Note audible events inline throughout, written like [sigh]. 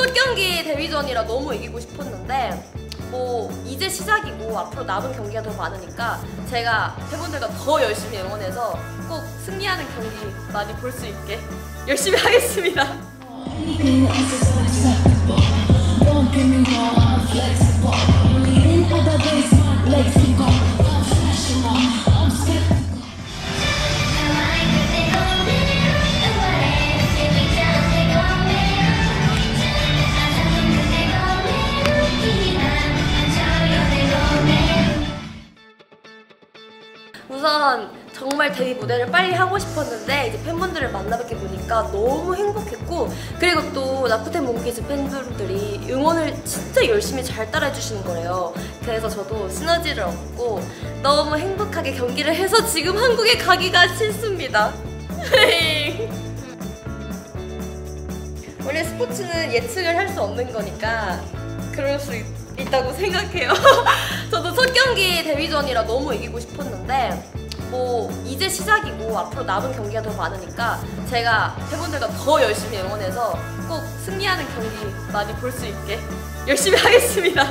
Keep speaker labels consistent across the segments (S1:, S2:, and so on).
S1: 첫 경기 데뷔전이라 너무 이기고 싶었는데 뭐 이제 시작이고 앞으로 남은 경기가 더 많으니까 제가 팬분들과 더 열심히 응원해서 꼭 승리하는 경기 많이 볼 수 있게 열심히 [laughs] 하겠습니다. 정말 데뷔 무대를 빨리 하고 싶었는데 이제 팬분들을 만나뵙게 보니까 너무 행복했고 그리고 또 나쿠텐 몽키즈 팬분들이 응원을 진짜 열심히 잘 따라해주시는 거래요. 그래서 저도 시너지를 얻고 너무 행복하게 경기를 해서 지금 한국에 가기가 싫습니다. [laughs] 원래 스포츠는 예측을 할 수 없는 거니까 그럴 수 있, 있다고 생각해요. [laughs] 저도 첫 경기 데뷔전이라 너무 이기고 싶었는데 뭐 이제 시작이고 앞으로 남은 경기가 더 많으니까 제가 팬분들과 더 열심히 응원해서 꼭 승리하는 경기 많이 볼 수 있게 [laughs] 열심히 하겠습니다.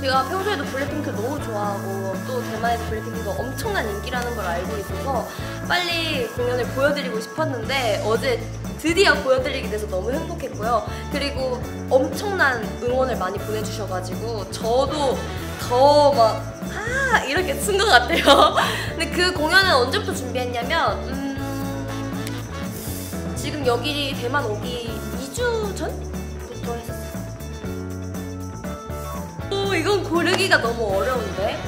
S1: 제가 평소에도 블랙핑크 너무 좋아하고 또 대만에서 블랙핑크가 엄청난 인기라는 걸 알고 있어서 빨리 공연을 보여드리고 싶었는데 어제 드디어 보여드리게 돼서 너무 행복했고요. 그리고 엄청난 응원을 많이 보내주셔가지고 저도 더 막 아 이렇게 쓴것 같아요. [laughs] 근데 그 공연은 언제부터 준비했냐면 음, 지금 여기 대만 오기 2주 전부터 했었어요. 오, 이건 고르기가 너무 어려운데?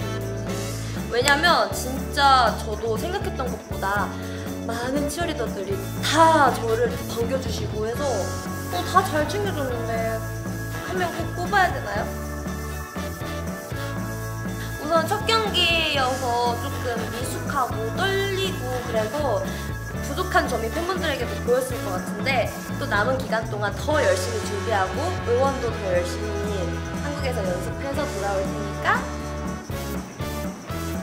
S1: 왜냐면 진짜 저도 생각했던 것보다 많은 치어리더들이 다 저를 반겨주시고 해서 어, 다 잘 챙겨줬는데 한 명 꼭 뽑아야 되나요? 우선 첫 경기여서 조금 미숙하고 떨리고 그래서 부족한 점이 팬분들에게도 보였을 것 같은데 또 남은 기간 동안 더 열심히 준비하고 응원도 더 열심히 한국에서 연습해서 돌아올 테니까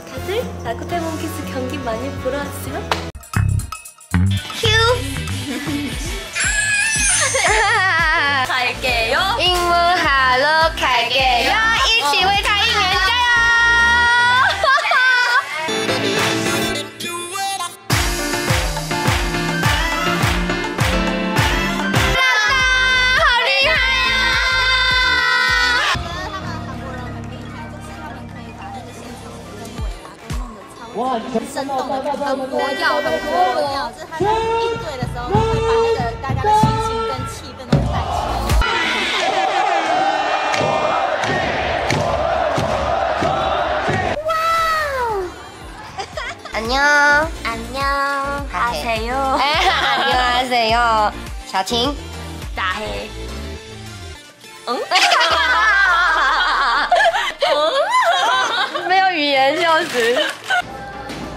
S1: 다들 라쿠텐 몽키스 경기 많이 보러 와주세요.
S2: 英文 Hello，开个哟，一起为他应援加油！哈！哈！哈！哈！好厉害呀！
S3: 我觉得他们韩国人很厉害，就是他们可以把那个现实中那个啊都弄得超生动，很搞笑，很搞笑，就是他在应对的时候。
S2: 안 녕，
S3: 안 녕，
S2: 하세 요， [laughs] 안녕하세 요， 小晴，
S1: 大黑，嗯，
S2: 没有语言，笑死。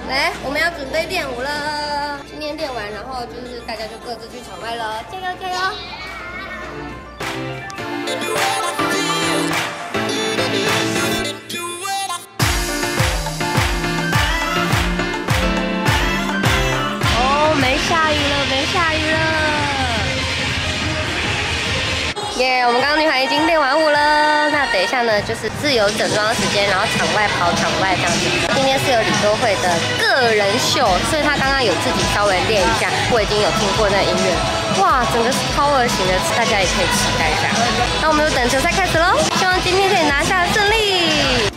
S2: 来，我们要准备练舞了。今天练完，然后就是大家就各自去场外了。加油，加油！了，那等一下呢就是自由整装时间，然后场外跑场外这样子。今天是有李多慧的个人秀，所以她刚刚有自己稍微练一下，我已经有听过那音乐，哇，整个是超儿型的，大家也可以期待一下。那我们就等球赛开始喽，希望今天可以拿下胜利。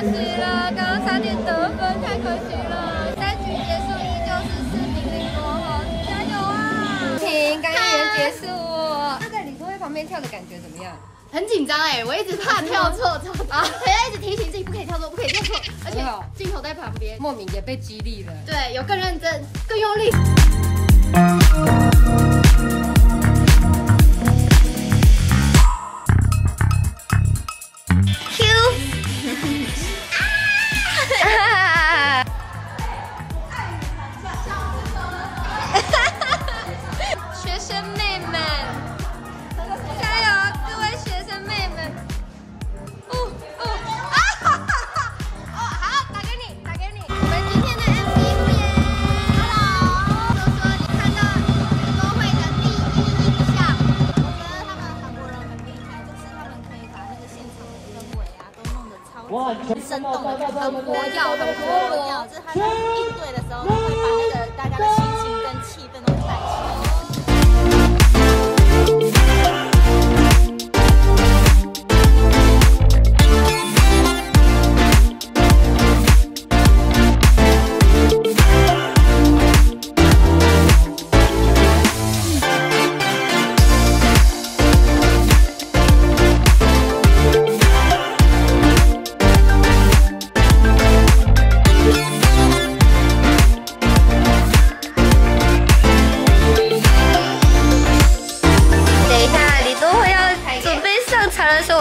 S3: 可惜了，刚刚
S2: 差点得分，太可惜了。三局结束，依旧是四比零落后，
S3: 加油
S4: 啊！
S2: 停，刚刚结束。那在李宗威旁边跳的感觉怎么样？
S3: 很紧张哎，我一直怕跳错，跳错啊！还要一直提醒自己，不可以跳错，不可以跳错。而且镜头在旁边，
S2: 莫名也被激励了。
S3: 对，有更认真，更用力。很活跃，很活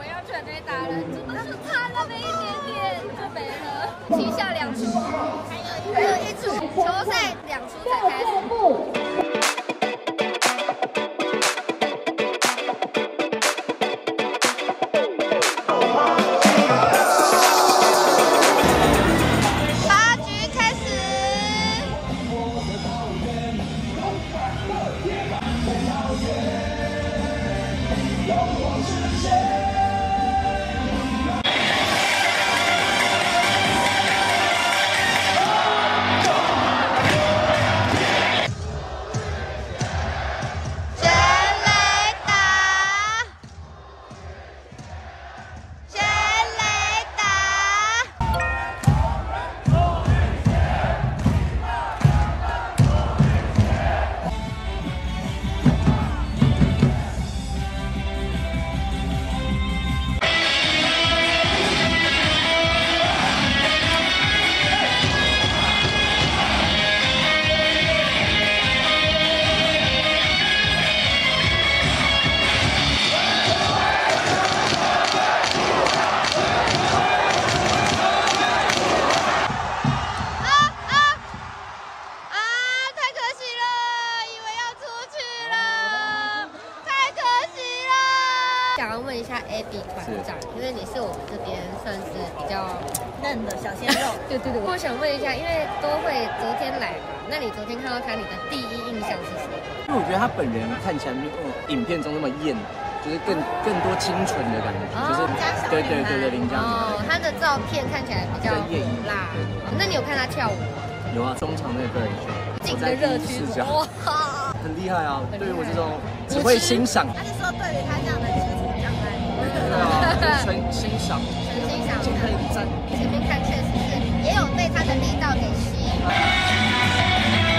S3: 我要准备打了，真的是差那么一点点就没了。七下两出，还有一出，球赛两出才开始。
S2: 对对对我想问一下因为都会昨天来那你昨天看到他你的第一印象是什么？
S5: 因为我觉得他本人看起来没有影片中那么艳就是更更多清纯的感觉就是对对对对林佳
S2: 哦他的照片看起来比较
S5: 艳
S2: 辣那你有看他跳舞吗？
S5: 有啊中场那个人秀，我在
S2: 热区哇。
S5: 很厉害啊对于我这种只会欣赏。
S3: 他是说对于他这样的清纯
S5: 障碍很纯欣赏。
S2: 纯 [laughs] 欣赏
S5: 就可以站。
S2: 前面看确实也有被它的力道给吸引。